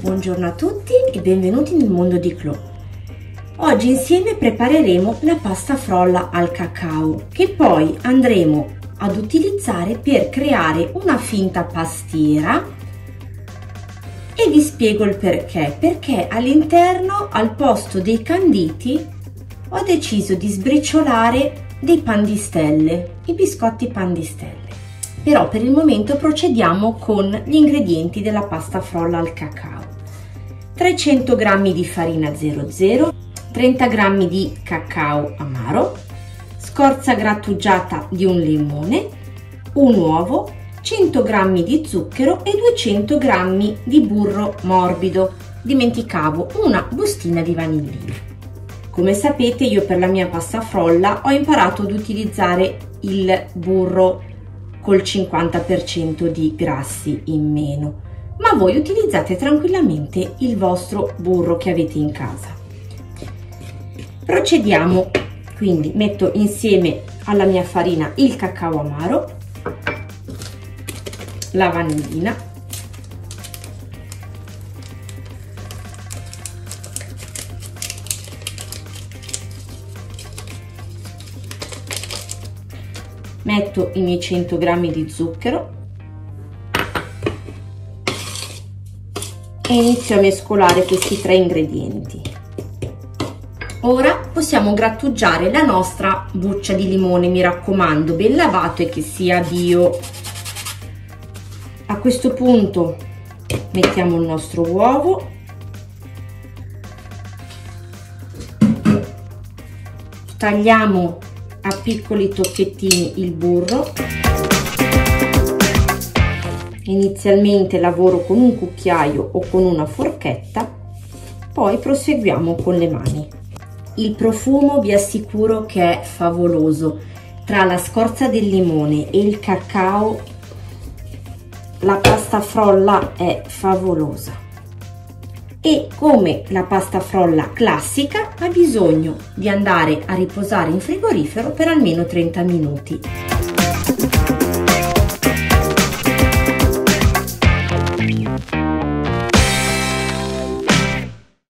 Buongiorno a tutti e benvenuti nel mondo di Clo. Oggi insieme prepareremo la pasta frolla al cacao che poi andremo ad utilizzare per creare una finta pastiera e vi spiego il perché. Perché all'interno al posto dei canditi ho deciso di sbriciolare dei pan di stelle, i biscotti pan di stelle. Però per il momento procediamo con gli ingredienti della pasta frolla al cacao. 300 g di farina 00, 30 g di cacao amaro, scorza grattugiata di un limone, un uovo, 100 g di zucchero e 200 g di burro morbido. Dimenticavo una bustina di vanillina. Come sapete io per la mia pasta frolla ho imparato ad utilizzare il burro col 50% di grassi in meno, ma voi utilizzate tranquillamente il vostro burro che avete in casa. Procediamo, quindi metto insieme alla mia farina il cacao amaro, la vanillina, metto i miei 100 g di zucchero e inizio a mescolare questi tre ingredienti. Ora possiamo grattugiare la nostra buccia di limone, mi raccomando, ben lavato e che sia bio. A questo punto mettiamo il nostro uovo tagliamo a piccoli tocchettini il burro. Inizialmente lavoro con un cucchiaio o con una forchetta poi proseguiamo con le mani. Il profumo vi assicuro che è favoloso. Tra la scorza del limone e il cacao la pasta frolla è favolosa e come la pasta frolla classica ha bisogno di andare a riposare in frigorifero per almeno 30 minuti.